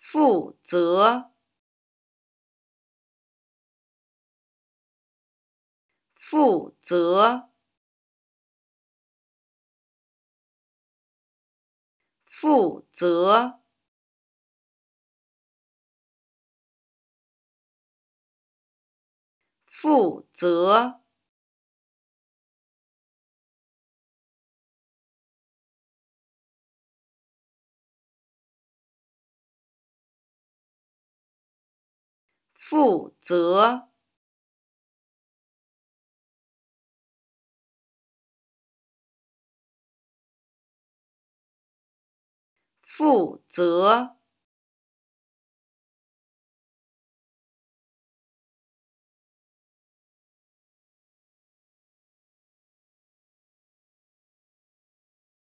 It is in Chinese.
负责，负责，负责，负责。负责，负责。